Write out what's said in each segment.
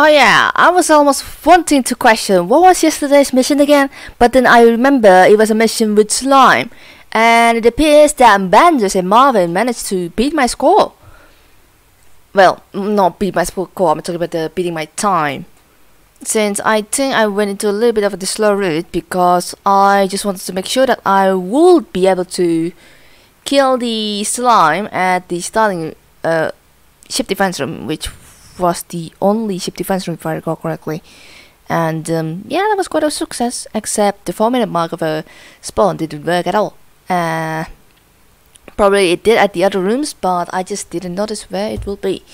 Oh yeah, I was almost wanting to question what was yesterday's mission again, but then I remember it was a mission with slime, and it appears that Banders and Marvin managed to beat my score. Well, not beat my score, I'm talking about the beating my time. Since I think I went into a little bit of the slow route because I just wanted to make sure that I would be able to kill the slime at the starting uh, ship defense room, which was the only ship defense room if I recall correctly. And um, yeah, that was quite a success, except the 4 minute mark of a spawn didn't work at all. Uh, probably it did at the other rooms, but I just didn't notice where it will be.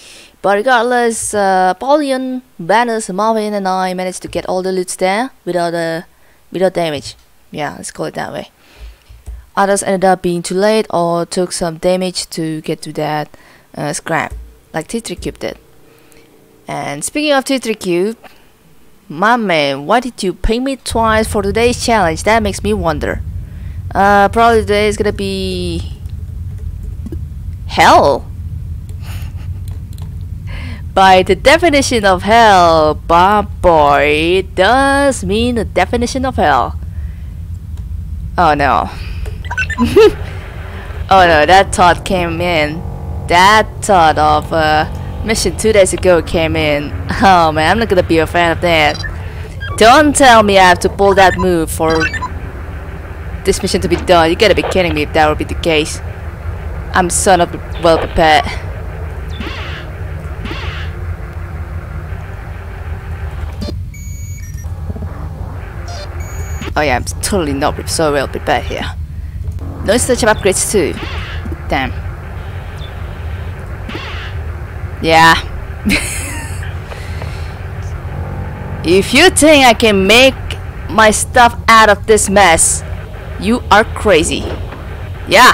But regardless, uh, Paulion, Banners, Marvin, and I managed to get all the loots there without uh, without damage. Yeah, let's call it that way. Others ended up being too late or took some damage to get to that uh, scrap, like T3 Cube did. And speaking of T3 Cube, my man, why did you pay me twice for today's challenge? That makes me wonder. Uh, probably today is gonna be hell. By the definition of hell, Bob boy, does mean the definition of hell. Oh no. oh no, that thought came in. That thought of uh mission two days ago came in. Oh man, I'm not gonna be a fan of that. Don't tell me I have to pull that move for this mission to be done. You gotta be kidding me if that would be the case. I'm so not well prepared. Oh yeah, I'm totally not so well prepared here. No such upgrades too. Damn. Yeah. if you think I can make my stuff out of this mess, you are crazy. Yeah.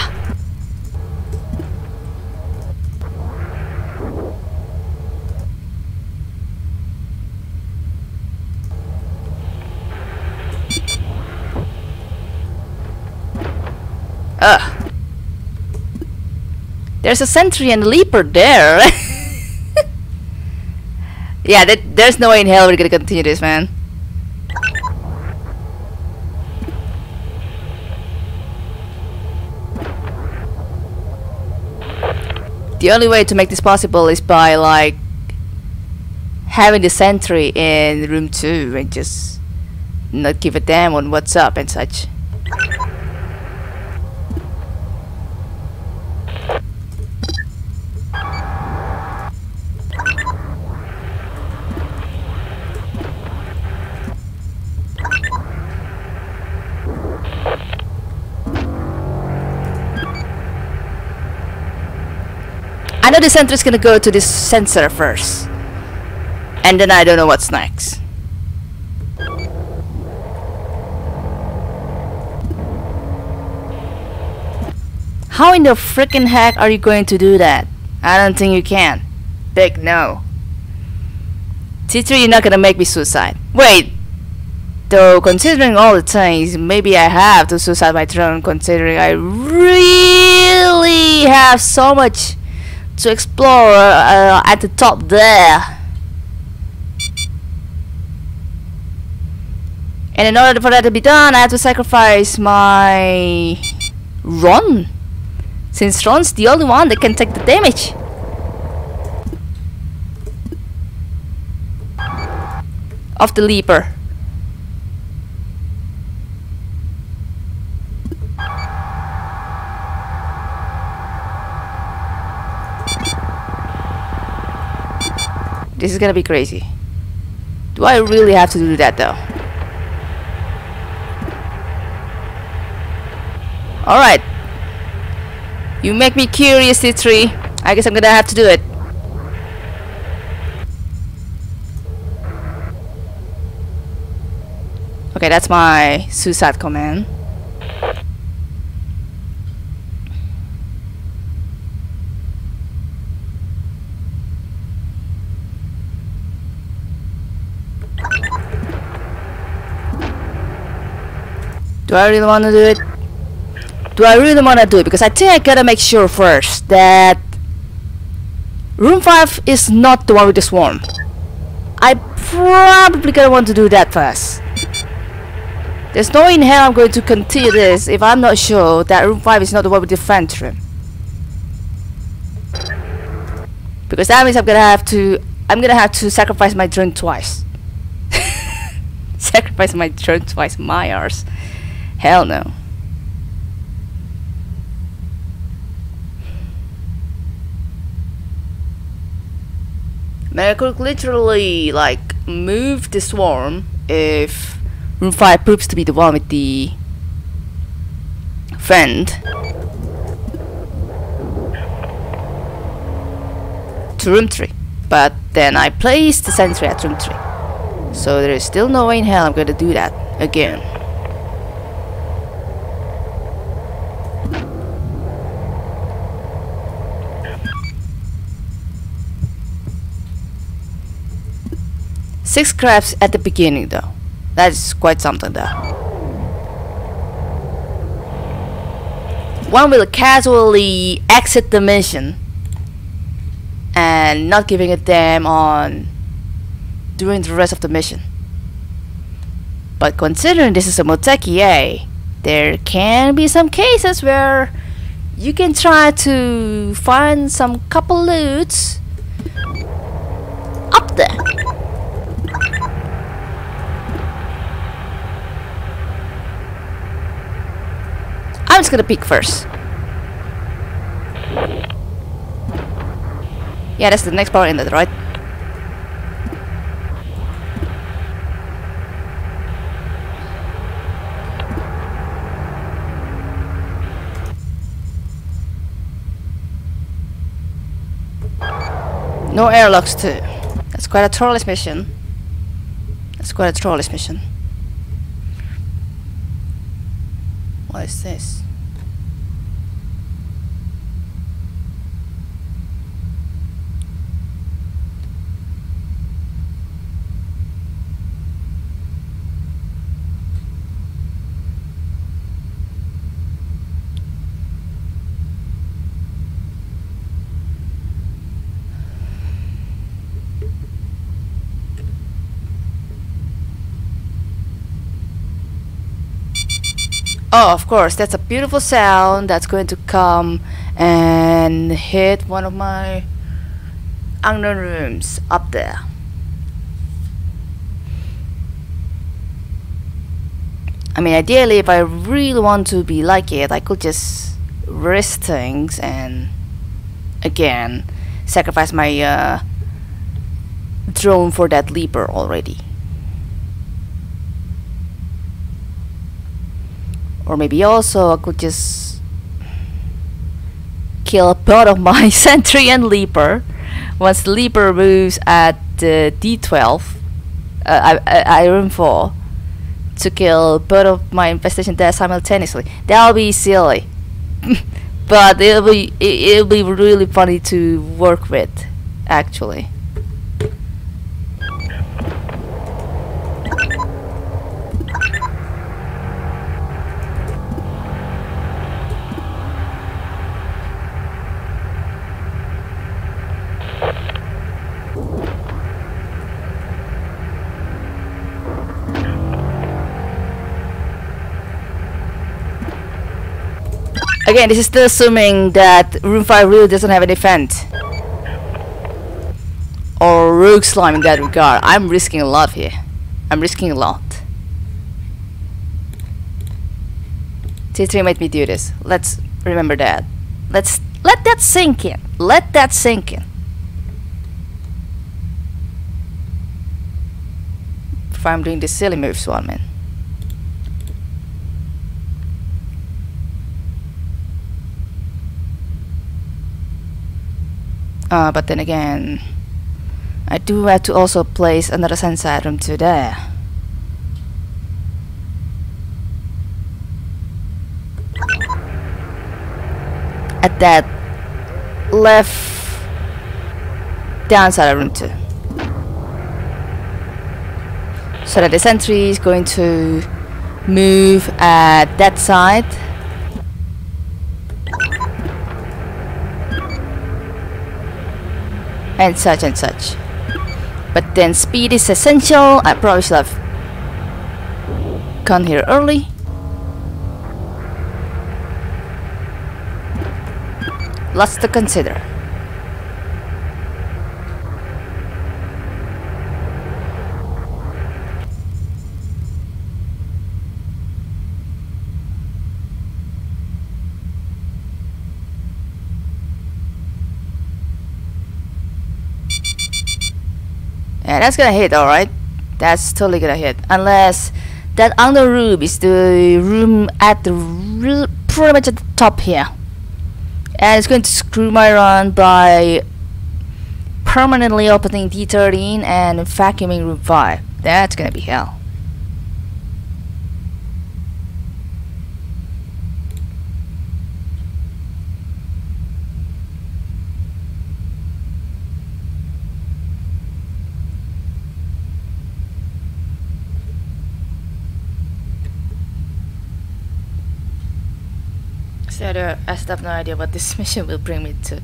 Ugh. There's a sentry and a leaper there. Yeah, that, there's no way in hell we're gonna continue this, man. The only way to make this possible is by, like, having the sentry in room 2 and just not give a damn on what's up and such. The sensor is gonna go to this sensor first. And then I don't know what's next. How in the freaking heck are you going to do that? I don't think you can. Big no. T3, you're not gonna make me suicide. Wait! Though, considering all the things, maybe I have to suicide my drone considering I really have so much to explore uh, at the top there. And in order for that to be done, I have to sacrifice my Ron. Since Ron's the only one that can take the damage. Of the Leaper. This is gonna be crazy. Do I really have to do that though? Alright. You make me curious, T3. I guess I'm gonna have to do it. Okay, that's my suicide command. Do I really want to do it? Do I really want to do it? Because I think I gotta make sure first that Room 5 is not the one with the swarm. I probably gonna want to do that first. There's no in hell I'm going to continue this if I'm not sure that room 5 is not the one with the room. Because that means I'm gonna have to I'm gonna have to sacrifice my drone twice. sacrifice my drone twice, my arse. Hell no. I could literally like move the swarm if room 5 proves to be the one with the friend. To room 3 but then I placed the sentry at room 3 so there is still no way in hell I'm gonna do that again Six crabs at the beginning though. That's quite something though. One will casually exit the mission and not giving a damn on doing the rest of the mission. But considering this is a Moteki A, there can be some cases where you can try to find some couple loots up there. I'm gonna peek first. Yeah, that's the next power inlet, right? No airlocks too. That's quite a trolley's mission. That's quite a trolley's mission. What is this? Oh, of course, that's a beautiful sound that's going to come and hit one of my unknown rooms up there. I mean, ideally, if I really want to be like it, I could just risk things and again sacrifice my uh, drone for that leaper already. Or maybe also I could just kill both of my sentry and leaper once the leaper moves at uh, D12 uh, Iron 4 to kill both of my infestation there simultaneously. That'll be silly. but it'll be it, it'll be really funny to work with actually. Again, this is still assuming that Room 5 really doesn't have any vent. Or Rogue Slime in that regard. I'm risking a lot here. I'm risking a lot. T3 made me do this. Let's remember that. Let's let that sink in. Let that sink in. If I'm doing this silly moves one man. Uh, but then again, I do have to also place another sensor item to there. At that left downside of room 2. So that the sentry is going to move at that side and such and such. But then speed is essential. I probably should have gone here early. Lots to consider. Yeah, that's gonna hit, alright. That's totally gonna hit. Unless that under room is the room at the pretty much at the top here. And it's going to screw my run by permanently opening D13 and vacuuming room 5. That's gonna be hell. I still have no idea what this mission will bring me to.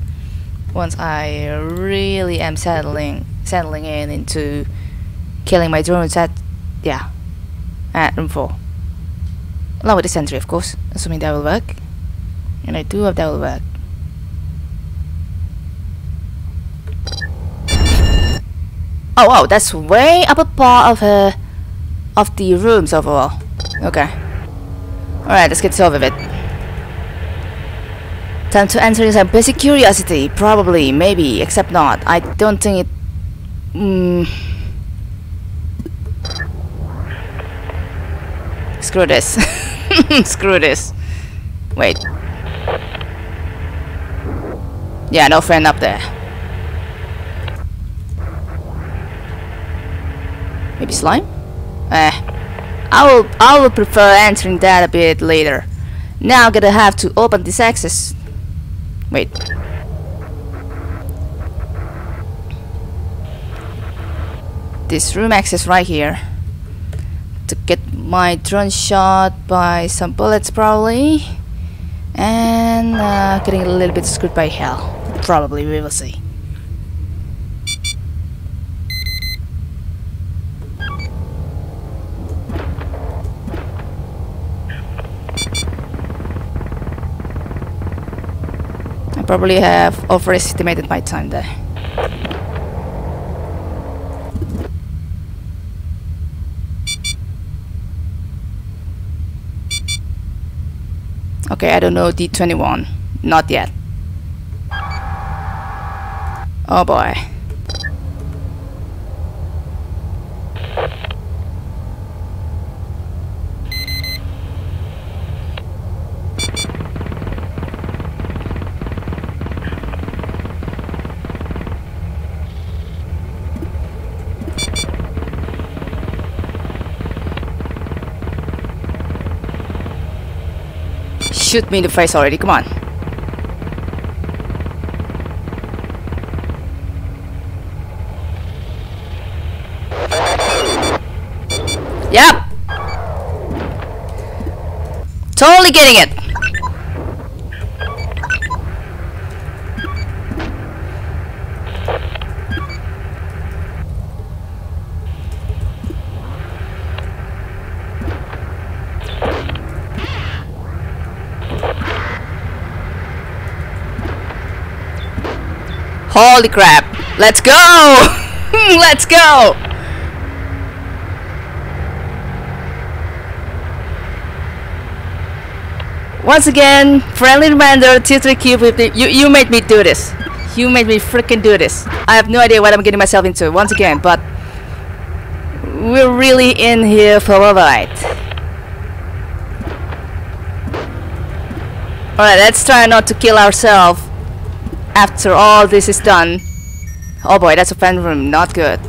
Once I really am settling settling in into killing my drones at yeah at room 4 along with the sentry of course assuming that will work. And I do hope that will work. Oh wow that's way upper part of uh, of the rooms overall. Okay. Alright let's get over with Time to answer some basic curiosity. Probably, maybe, except not. I don't think it... Mm. Screw this. Screw this. Wait. Yeah, no friend up there. Maybe slime? Eh. I will I will prefer answering that a bit later. Now I'm gonna have to open this access Wait. This room access right here. To get my drone shot by some bullets probably. And uh, getting a little bit screwed by hell. Probably, we will see. Probably have overestimated my time there. Okay, I don't know D21. Not yet. Oh boy. Shoot me in the face already, come on. Yep. Totally getting it. Holy crap. Let's go! Let's go! Once again, friendly reminder, T3Q50, you, you made me do this. You made me freaking do this. I have no idea what I'm getting myself into, once again, but we're really in here for a ride. Alright, let's try not to kill ourselves after all this is done. Oh boy, that's a fan room, not good.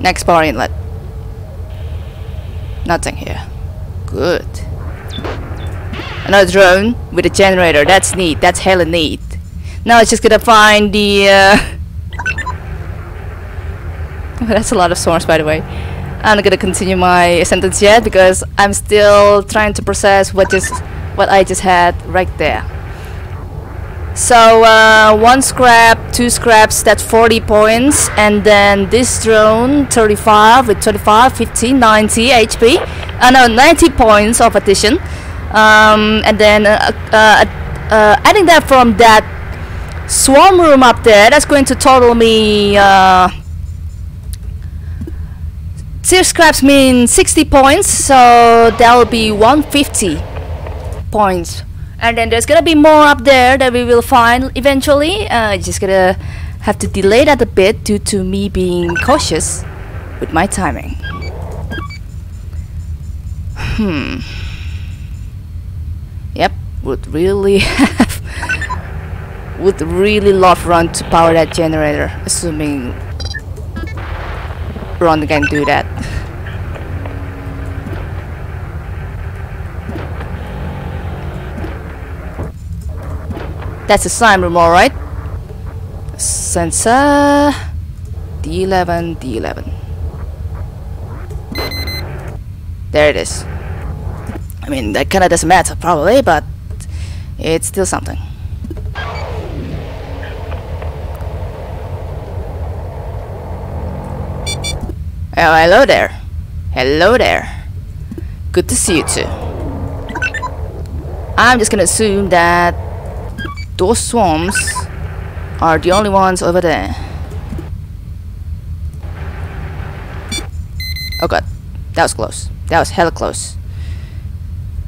Next power inlet. Nothing here. Good. Another drone with a generator. That's neat. That's hella neat. Now it's just gonna find the. Uh that's a lot of storms, by the way. I'm not gonna continue my sentence yet because I'm still trying to process what just what I just had right there. So uh, one scrap, two scraps, that's 40 points. And then this drone, 35 with 25, 50, 90 HP. Uh, no, 90 points of addition. Um, and then uh, uh, uh, adding that from that swarm room up there, that's going to total me... Six scraps mean 60 points, so that will be 150 points. And then there's gonna be more up there that we will find eventually. Uh, just gonna have to delay that a bit due to me being cautious with my timing. Hmm. Yep would really have would really love run to power that generator assuming Ron can do that That's a slime room, alright. Sensor D11, D11. There it is. I mean, that kinda doesn't matter, probably, but it's still something. Oh, hello there. Hello there. Good to see you too. I'm just gonna assume that those swarms are the only ones over there. Oh god, that was close. That was hella close.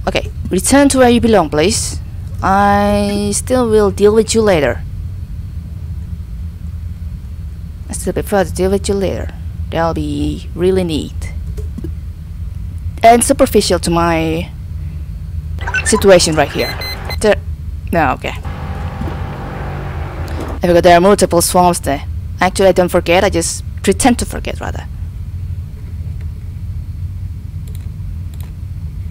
Okay, return to where you belong, please. I still will deal with you later. I still prefer to deal with you later. That'll be really neat. And superficial to my situation right here. There no, okay. I forgot there are multiple swamps there. Actually, I don't forget, I just pretend to forget, rather.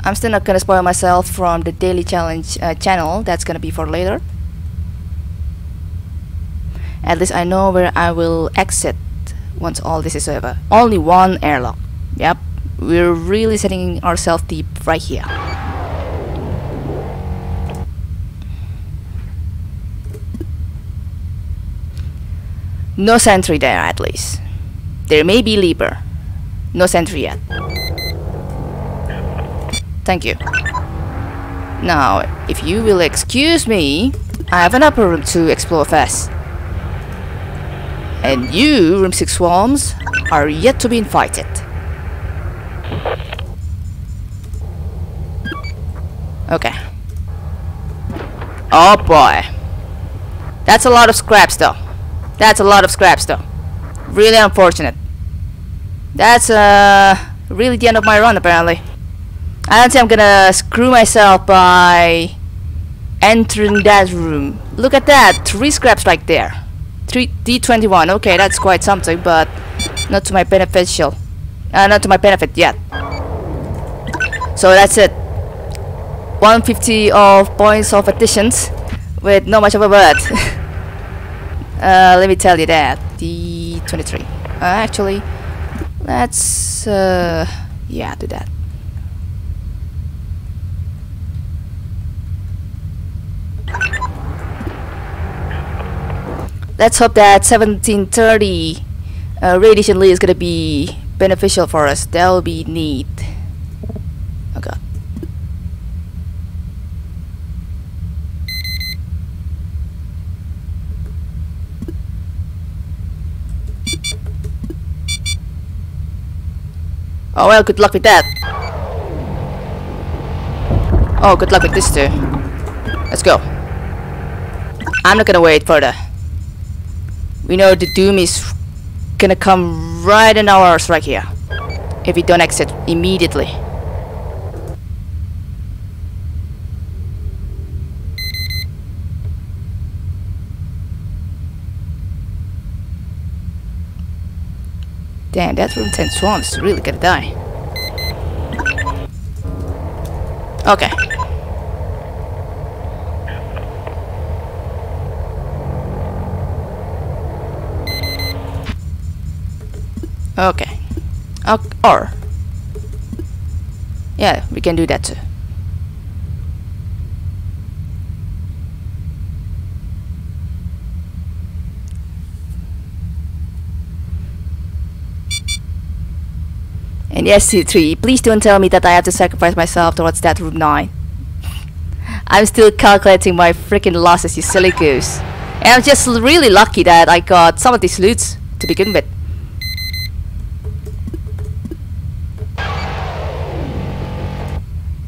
I'm still not gonna spoil myself from the daily challenge uh, channel, that's gonna be for later. At least I know where I will exit once all this is over. Only one airlock. Yep, we're really setting ourselves deep right here. No sentry there at least. There may be Leaper. No sentry yet. Thank you. Now, if you will excuse me, I have an upper room to explore first. And you, Room 6 Swarms, are yet to be invited. Okay. Oh boy. That's a lot of scraps though. That's a lot of scraps though. Really unfortunate. That's uh, really the end of my run apparently. I don't think I'm gonna screw myself by entering that room. Look at that, three scraps right there. Three D21. Okay, that's quite something, but not to my beneficial. Uh, not to my benefit yet. So that's it. 150 of points of additions with not much of a word. Uh, let me tell you that. D23. Uh, actually, let's, uh, yeah, do that. Let's hope that 1730 uh, radiation lead is gonna be beneficial for us. That'll be neat. Oh well, good luck with that. Oh, good luck with this too. Let's go. I'm not gonna wait further. We know the doom is gonna come right in our arse right here. If we don't exit immediately. Damn, that room 10 swarm is really gonna die. Okay. Okay. okay. Or. Yeah, we can do that too. And yes, T3, please don't tell me that I have to sacrifice myself towards that room 9. I'm still calculating my freaking losses, you silly goose. And I'm just really lucky that I got some of these loots to begin with.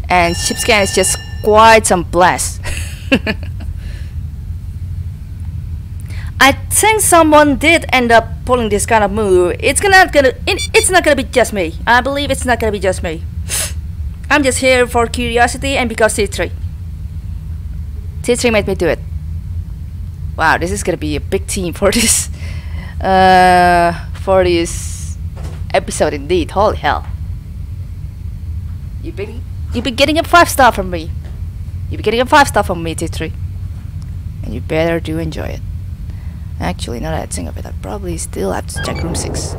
And ship scan is just quite some blast. I think someone did end up pulling this kind of move. It's not gonna. It, it's not gonna be just me. I believe it's not gonna be just me. I'm just here for curiosity and because T3. T3 made me do it. Wow, this is gonna be a big team for this. Uh, for this episode indeed. Holy hell! You've been you've been getting a five star from me. You've been getting a five star from me, T3. And you better do enjoy it. Actually, now that I think of it, I probably still have to check room 6.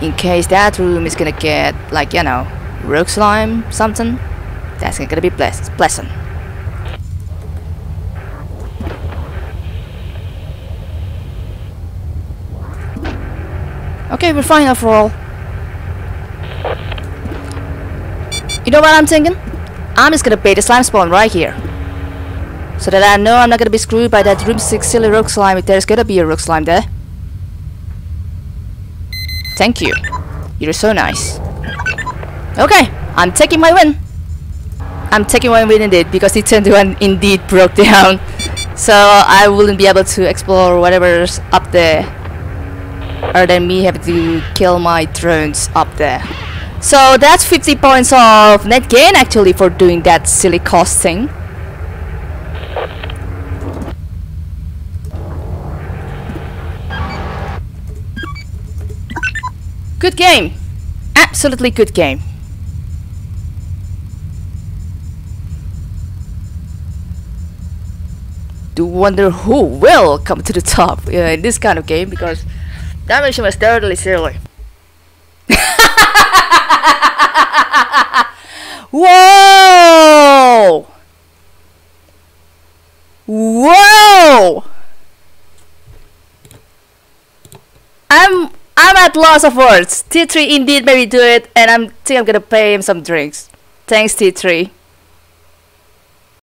In case that room is gonna get, like, you know, rogue slime, something, that's gonna be blessed, pleasant. Okay, we're fine overall. You know what I'm thinking? I'm just gonna bait the slime spawn right here. So that I know I'm not gonna be screwed by that room 6 silly rogue slime if there's gonna be a rogue slime there. Thank you. You're so nice. Okay, I'm taking my win. I'm taking my win indeed because D21 indeed broke down. So I wouldn't be able to explore whatever's up there. Other than me having to kill my drones up there. So that's 50 points of net gain actually for doing that silly cost thing. Good game. Absolutely good game. Do wonder who will come to the top uh, in this kind of game because that mission was totally silly. Whoa! Whoa! I'm I'm at loss of words. T3 indeed made me do it, and I'm think I'm gonna pay him some drinks. Thanks, T3.